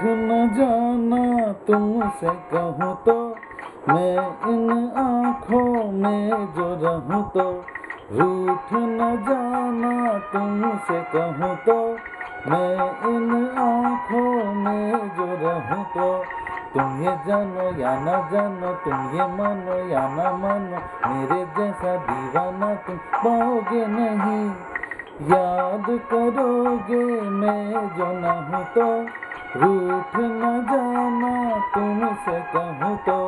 रूठ न जाना तुमसे कहूँ तो। मैं इन आँखों में जो रहूँ तो। रूठ न जाना तुमसे कहूँ तो। मैं इन आँखों में जो रहूँ तो। तुम ये जानो या ना जानो, तुम ये मानो या ना मानो, मेरे जैसा दीवाना तुम पाओगे नहीं। याद करोगे मैं जो न हूँ तो। रूठ न जाना तुमसे कहूँ तो।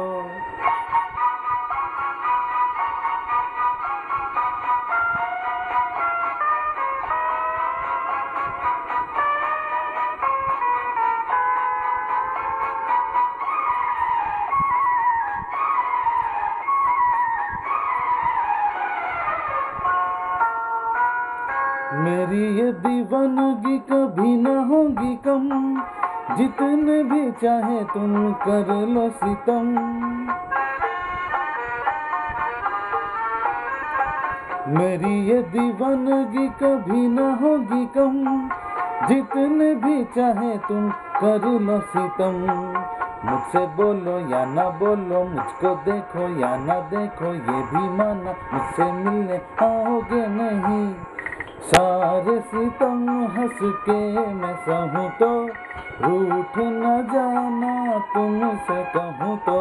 मेरी ये दीवानगी कभी ना होगी कम। जितने भी चाहे तुम कर लो सितम। मेरी ये दीवानगी कभी ना होगी कम। जितने भी चाहे तुम कर लो सितम। मुझसे बोलो या ना बोलो, मुझको देखो या ना देखो, ये भी माना मुझसे मिलने आओगे नहीं। सारे सितम हंस के मैं सहूँ तो रूठ न जाना तुमसे कहूँ तो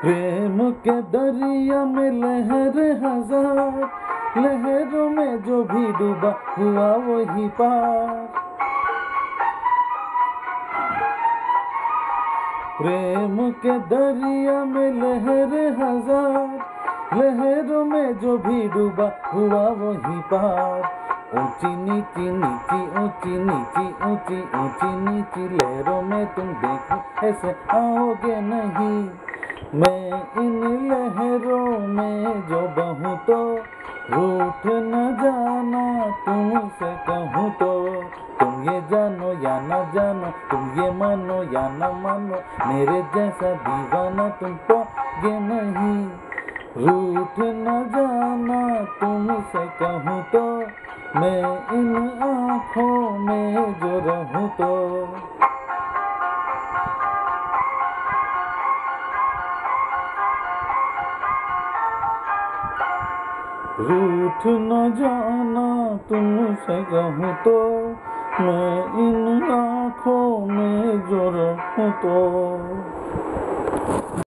प्रेम के दरिया में लहर हज़ार, लहरों में जो भी डूबा हुआ वही पार। प्रेम के दरिया में लहर हज़ार, लहरों में जो भी डूबा हुआ वही पार। ऊँची नीची नीची, ऊँची नीची, ऊँची ऊँची, नीची लहरों में तुम देखो, ऐसे आओगे नहीं। मैं इन लहरों में जो बहूँ तो रूठ न जाना तुमसे कहूँ तो। तुम ये जानो या न जानो, तुम ये मानो या ना मानो, मेरे जैसा दीवाना तुम पाओगे नहीं। रूठ न जाना तुमसे कहूँ तो मैं इन आँखों में जो रहूँ तो। रूठ न जाना तुमसे कहूँ तो मैं इन आँखों में जो रहूँ तो।